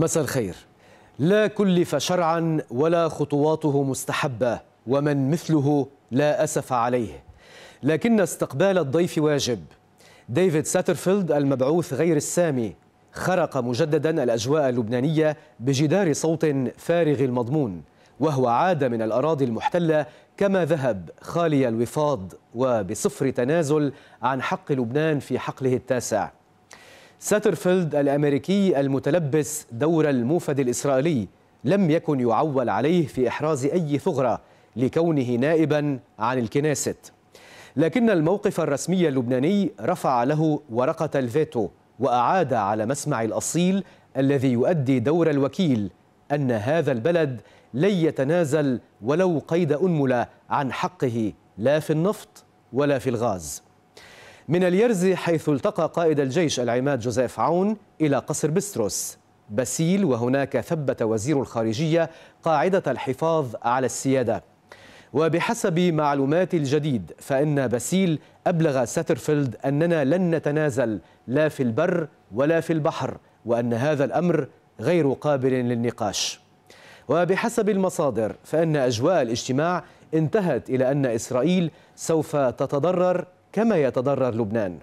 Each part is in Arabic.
مساء الخير. لا كلف شرعا ولا خطواته مستحبة ومن مثله لا أسف عليه. لكن استقبال الضيف واجب. ديفيد ساترفيلد المبعوث غير السامي خرق مجددا الأجواء اللبنانية بجدار صوت فارغ المضمون وهو عاد من الأراضي المحتلة كما ذهب خالي الوفاض وبصفر تنازل عن حق لبنان في حقله التاسع. ساترفيلد الأمريكي المتلبس دور الموفد الإسرائيلي لم يكن يعول عليه في إحراز أي ثغرة لكونه نائبا عن الكنيست. لكن الموقف الرسمي اللبناني رفع له ورقة الفيتو وأعاد على مسمع الأصيل الذي يؤدي دور الوكيل أن هذا البلد لن يتنازل ولو قيد أنملة عن حقه لا في النفط ولا في الغاز. من اليرزة حيث التقى قائد الجيش العماد جوزيف عون إلى قصر بستروس. باسيل وهناك ثبت وزير الخارجية قاعدة الحفاظ على السيادة. وبحسب معلومات الجديد فإن باسيل أبلغ ساترفيلد أننا لن نتنازل لا في البر ولا في البحر وأن هذا الأمر غير قابل للنقاش. وبحسب المصادر فإن أجواء الاجتماع انتهت إلى أن إسرائيل سوف تتضرر كما يتضرر لبنان.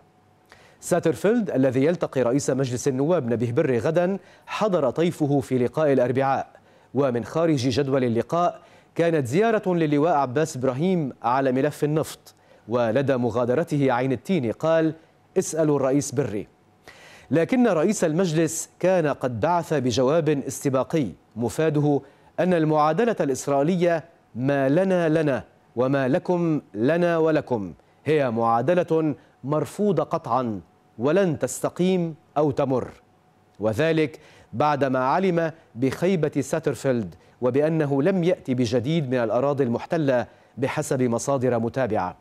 ساترفيلد الذي يلتقي رئيس مجلس النواب نبيه بري غدا حضر طيفه في لقاء الأربعاء. ومن خارج جدول اللقاء كانت زيارة للواء عباس إبراهيم على ملف النفط. ولدى مغادرته عين التين قال اسألوا الرئيس بري لكن رئيس المجلس كان قد بعث بجواب استباقي مفاده أن المعادلة الإسرائيلية ما لنا لنا وما لكم لنا ولكم. هي معادلة مرفوضة قطعا ولن تستقيم أو تمر. وذلك بعدما علم بخيبة ساترفيلد وبأنه لم يأتي بجديد من الأراضي المحتلة بحسب مصادر متابعة.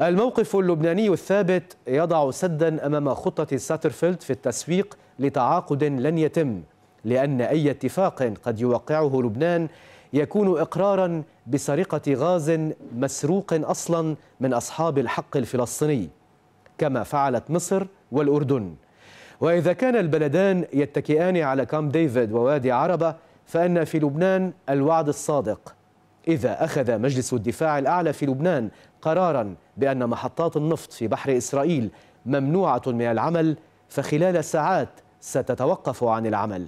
الموقف اللبناني الثابت يضع سدا أمام خطة ساترفيلد في التسويق لتعاقد لن يتم لأن أي اتفاق قد يوقعه لبنان يكون إقرارا بسرقة غاز مسروق أصلا من أصحاب الحق الفلسطيني كما فعلت مصر والأردن. وإذا كان البلدان يتكئان على كام ديفيد ووادي عربة فأن في لبنان الوعد الصادق. إذا أخذ مجلس الدفاع الأعلى في لبنان قرارا بأن محطات النفط في بحر إسرائيل ممنوعة من العمل فخلال ساعات ستتوقف عن العمل.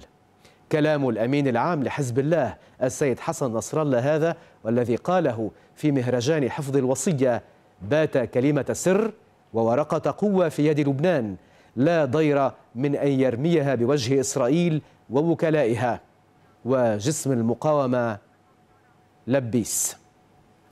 كلام الأمين العام لحزب الله السيد حسن نصر الله هذا والذي قاله في مهرجان حفظ الوصية بات كلمة سر وورقة قوة في يد لبنان لا ضير من أن يرميها بوجه إسرائيل ووكلائها. وجسم المقاومة لبيس.